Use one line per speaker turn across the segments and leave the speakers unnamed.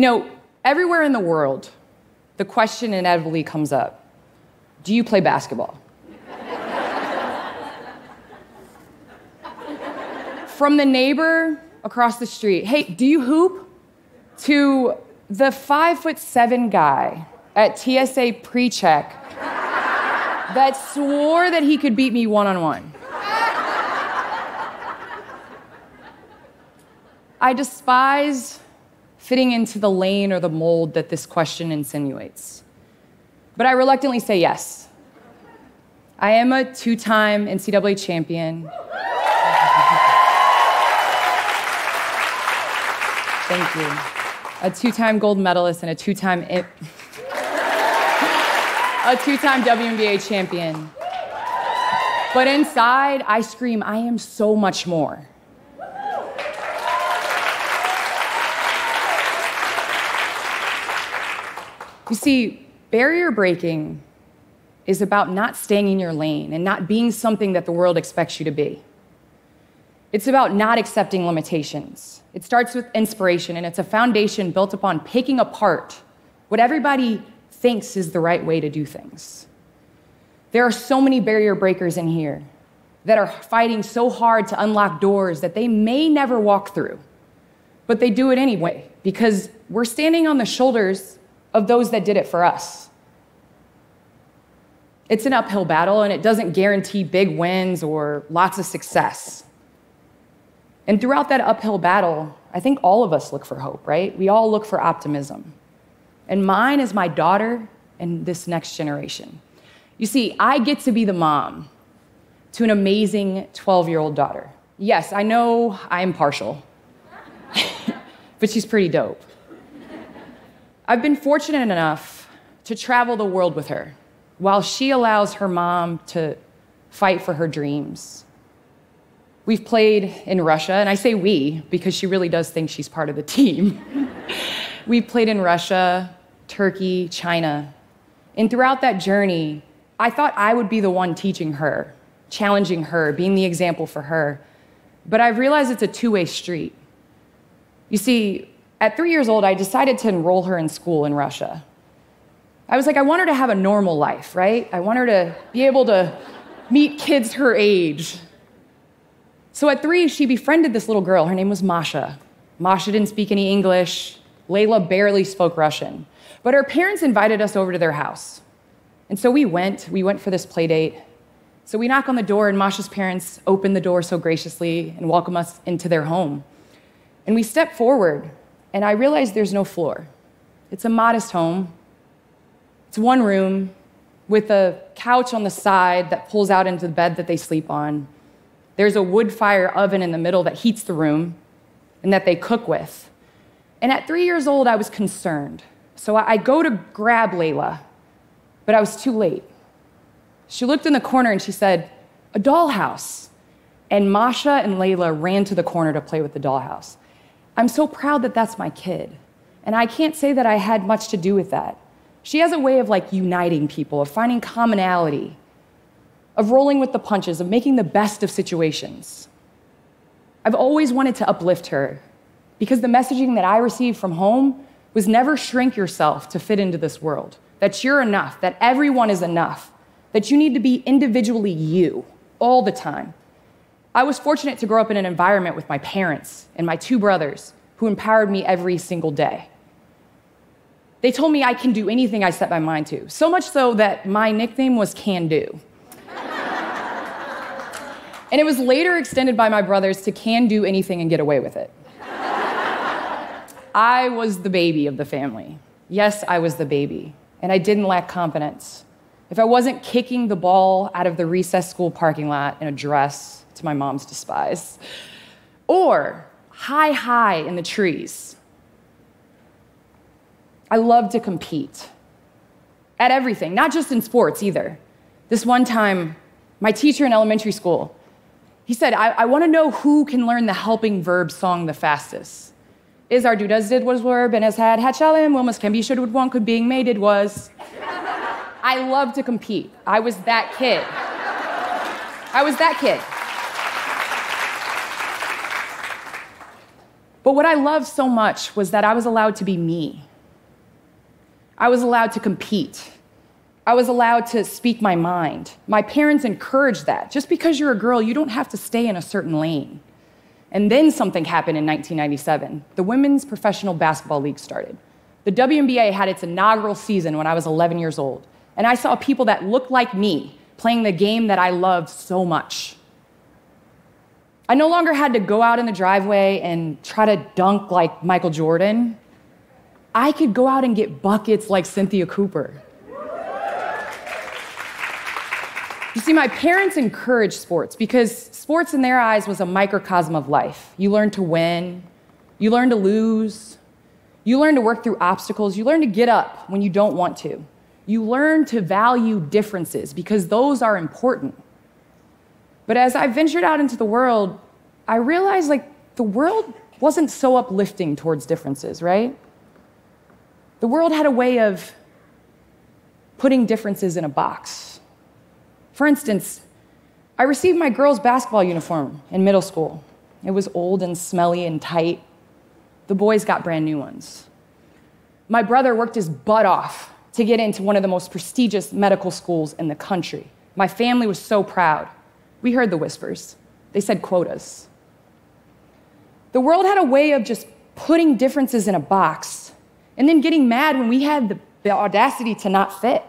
You know, everywhere in the world, the question inevitably comes up Do you play basketball? From the neighbor across the street, hey, do you hoop? To the five foot seven guy at TSA pre check that swore that he could beat me one on one. I despise fitting into the lane or the mold that this question insinuates. But I reluctantly say yes. I am a two time NCAA champion. Thank you. A two time gold medalist and a two time a two time WNBA champion. But inside, I scream, I am so much more. You see, barrier breaking is about not staying in your lane and not being something that the world expects you to be. It's about not accepting limitations. It starts with inspiration, and it's a foundation built upon picking apart what everybody thinks is the right way to do things. There are so many barrier breakers in here that are fighting so hard to unlock doors that they may never walk through, but they do it anyway because we're standing on the shoulders of those that did it for us. It's an uphill battle, and it doesn't guarantee big wins or lots of success. And throughout that uphill battle, I think all of us look for hope, right? We all look for optimism. And mine is my daughter and this next generation. You see, I get to be the mom to an amazing 12 year old daughter. Yes, I know I'm partial, but she's pretty dope. I've been fortunate enough to travel the world with her while she allows her mom to fight for her dreams We've played in Russia, and I say we because she really does think she's part of the team. We've played in Russia, Turkey, China. And throughout that journey, I thought I would be the one teaching her, challenging her, being the example for her. But I've realized it's a two way street. You see, at three years old, I decided to enroll her in school in Russia. I was like, I want her to have a normal life, right? I want her to be able to meet kids her age, so at three, she befriended this little girl. Her name was Masha. Masha didn't speak any English. Layla barely spoke Russian. But her parents invited us over to their house. And so we went. We went for this play date. So we knock on the door, and Masha's parents open the door so graciously and welcome us into their home. And we step forward, and I realize there's no floor. It's a modest home. It's one room with a couch on the side that pulls out into the bed that they sleep on there's a wood fire oven in the middle that heats the room and that they cook with. And at three years old, I was concerned. So I go to grab Layla, but I was too late. She looked in the corner and she said, A dollhouse. And Masha and Layla ran to the corner to play with the dollhouse. I'm so proud that that's my kid. And I can't say that I had much to do with that. She has a way of like uniting people, of finding commonality of rolling with the punches, of making the best of situations. I've always wanted to uplift her because the messaging that I received from home was never shrink yourself to fit into this world, that you're enough, that everyone is enough, that you need to be individually you all the time. I was fortunate to grow up in an environment with my parents and my two brothers who empowered me every single day. They told me I can do anything I set my mind to, so much so that my nickname was Can Do. And it was later extended by my brothers to can do anything and get away with it. I was the baby of the family. Yes, I was the baby. And I didn't lack confidence. If I wasn't kicking the ball out of the recess school parking lot in a dress to my mom's despise, or high, high in the trees, I love to compete at everything, not just in sports either. This one time, my teacher in elementary school, he said, I, I want to know who can learn the helping verb song the fastest. Is our do does did was verb and has had had shall am can be should would want could being made it was. I love to compete. I was that kid. I was that kid. But what I loved so much was that I was allowed to be me. I was allowed to compete. I was allowed to speak my mind. My parents encouraged that. Just because you're a girl, you don't have to stay in a certain lane. And then something happened in 1997. The Women's Professional Basketball League started. The WNBA had its inaugural season when I was 11 years old. And I saw people that looked like me playing the game that I loved so much. I no longer had to go out in the driveway and try to dunk like Michael Jordan. I could go out and get buckets like Cynthia Cooper. You see, my parents encouraged sports because sports in their eyes was a microcosm of life. You learn to win, you learn to lose, you learn to work through obstacles, you learn to get up when you don't want to. You learn to value differences because those are important. But as I ventured out into the world, I realized like the world wasn't so uplifting towards differences, right? The world had a way of putting differences in a box. For instance, I received my girls' basketball uniform in middle school. It was old and smelly and tight. The boys got brand new ones. My brother worked his butt off to get into one of the most prestigious medical schools in the country. My family was so proud. We heard the whispers. They said quotas. The world had a way of just putting differences in a box and then getting mad when we had the, the audacity to not fit.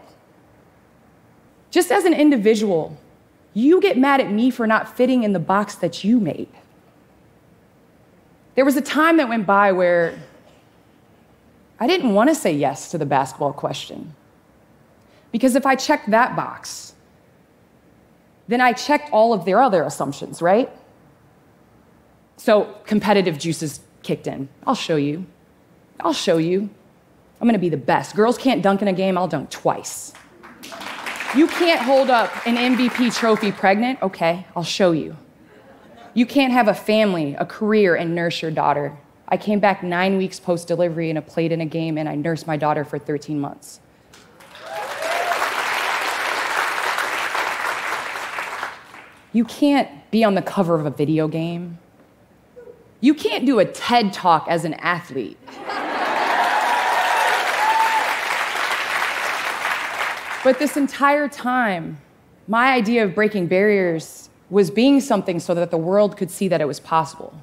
Just as an individual, you get mad at me for not fitting in the box that you made. There was a time that went by where I didn't want to say yes to the basketball question. Because if I checked that box, then I checked all of their other assumptions, right? So competitive juices kicked in. I'll show you. I'll show you. I'm going to be the best. Girls can't dunk in a game, I'll dunk twice. You can't hold up an MVP trophy pregnant? Okay, I'll show you. You can't have a family, a career, and nurse your daughter. I came back nine weeks post delivery and I played in a game and I nursed my daughter for 13 months. You can't be on the cover of a video game. You can't do a TED talk as an athlete. But this entire time, my idea of breaking barriers was being something so that the world could see that it was possible.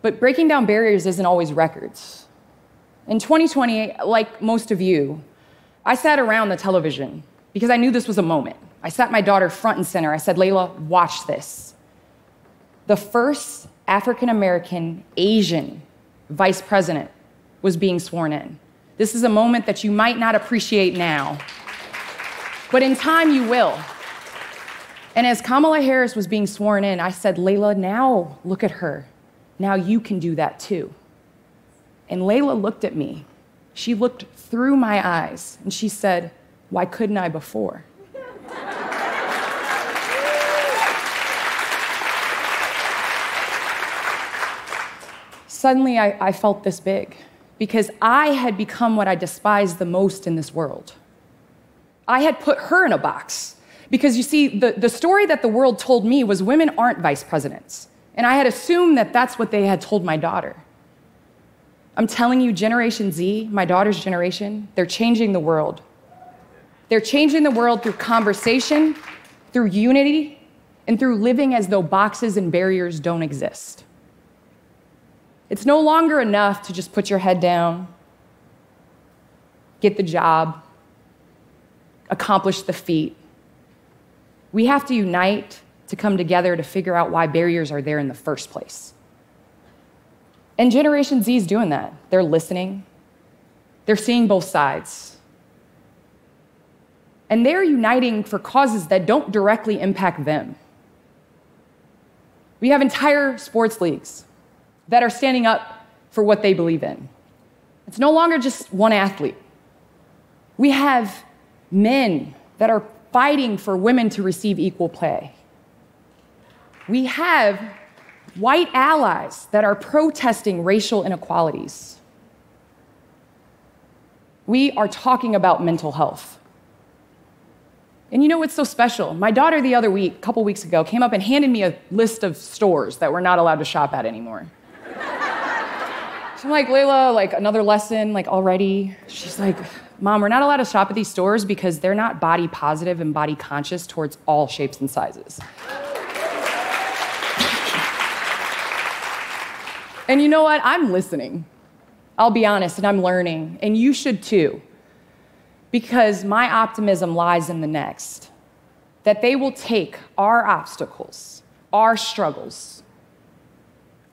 But breaking down barriers isn't always records. In 2020, like most of you, I sat around the television because I knew this was a moment. I sat my daughter front and center. I said, Layla, watch this. The first African American Asian vice president was being sworn in. This is a moment that you might not appreciate now, but in time you will. And as Kamala Harris was being sworn in, I said, Layla, now look at her. Now you can do that too. And Layla looked at me. She looked through my eyes and she said, Why couldn't I before? Suddenly, I, I felt this big because I had become what I despised the most in this world. I had put her in a box. Because you see, the, the story that the world told me was women aren't vice presidents. And I had assumed that that's what they had told my daughter. I'm telling you, Generation Z, my daughter's generation, they're changing the world. They're changing the world through conversation, through unity, and through living as though boxes and barriers don't exist. It's no longer enough to just put your head down, get the job, accomplish the feat. We have to unite to come together to figure out why barriers are there in the first place. And Generation Z is doing that. They're listening, they're seeing both sides. And they're uniting for causes that don't directly impact them. We have entire sports leagues that are standing up for what they believe in. It's no longer just one athlete. We have men that are fighting for women to receive equal pay. We have white allies that are protesting racial inequalities. We are talking about mental health. And you know what's so special? My daughter, the other week, a couple weeks ago, came up and handed me a list of stores that we're not allowed to shop at anymore. So I'm like, Layla, like another lesson, like already. She's like, Mom, we're not allowed to shop at these stores because they're not body positive and body conscious towards all shapes and sizes. and you know what? I'm listening. I'll be honest, and I'm learning, and you should too. Because my optimism lies in the next that they will take our obstacles, our struggles,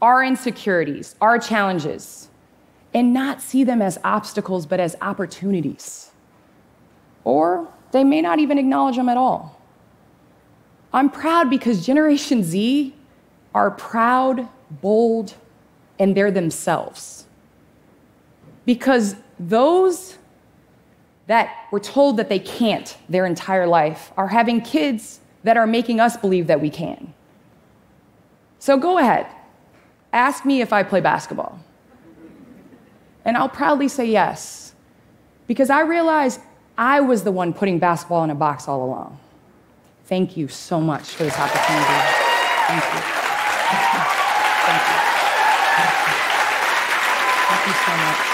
our insecurities, our challenges, and not see them as obstacles, but as opportunities. Or they may not even acknowledge them at all. I'm proud because Generation Z are proud, bold, and they're themselves. Because those that were told that they can't their entire life are having kids that are making us believe that we can. So go ahead, ask me if I play basketball. And I'll proudly say yes, because I realize I was the one putting basketball in a box all along. Thank you so much for this opportunity. Thank you. Thank you. Thank you so much.